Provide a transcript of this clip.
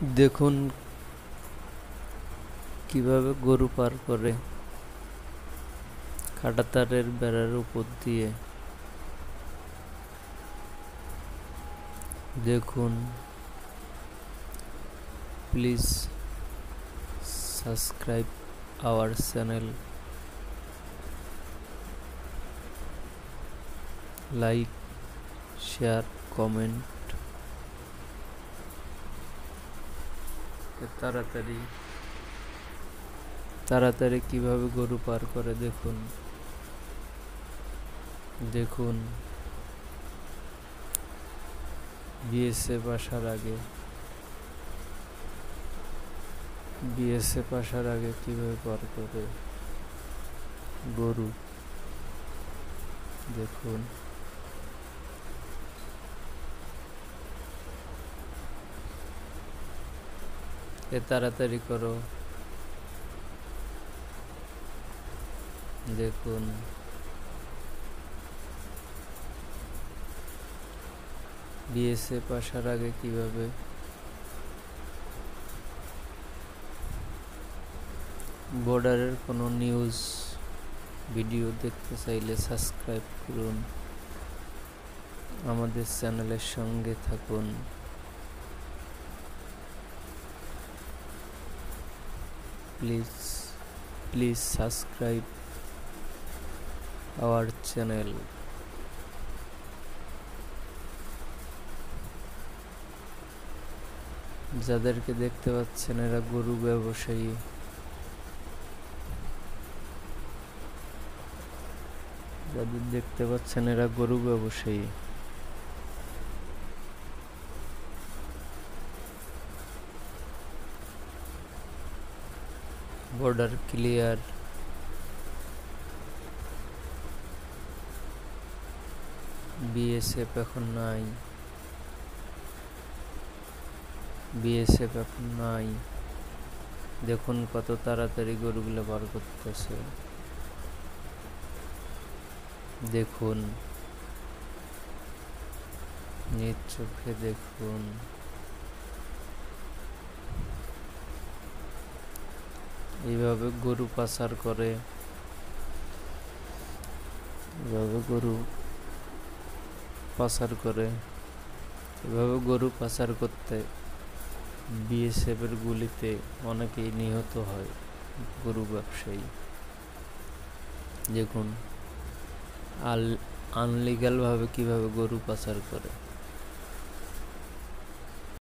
দেখুন কীভাবে গরু পার করে কাঁটাতারের বেড়ার উপর দিয়ে। দেখুন please subscribe our channel like share comment তাড়াতাড়ি। তাড়াতাড়ি কীভাবে গরু পার করে দেখুন। দেখুন। বিএসএফ আসার আগে। বিএসএফ আসার আগে কীভাবে পার করে গরু। দেখুন। এ তাড়াতাড়ি করো। দেখুন। বিএসএফ আসার আগে কীভাবে? বর্ডারের কোনো নিউজ ভিডিও দেখতে চাইলে সাবস্ক্রাইব করুন। আমাদের চ্যানেলের সঙ্গে থাকুন। Please please subscribe our channel যাদেরকে দেখতে পাচ্ছেন, এরা গরু ব্যবসায়ী। যাদের দেখতে পাচ্ছেন, এরা গরু ব্যবসায়ী। বর্ডার ক্লিয়ার বিএসএফ এখন নাই. বিএসএফ এখন নাই। দেখুন কত তাড়াতাড়ি গরুগুলো বার করতেছে। দেখুন। নিজ চোখে দেখুন। এইভাবে গরু পাচার করে এভাবে গরু পাচার করে এভাবে গরু পাচার করতে বিএসএফের গুলিতে অনেকেই নিহত হয় গরু ব্যবসায়ী। দেখুন, আল আনলিগালভাবে কীভাবে গরু পাচার করে।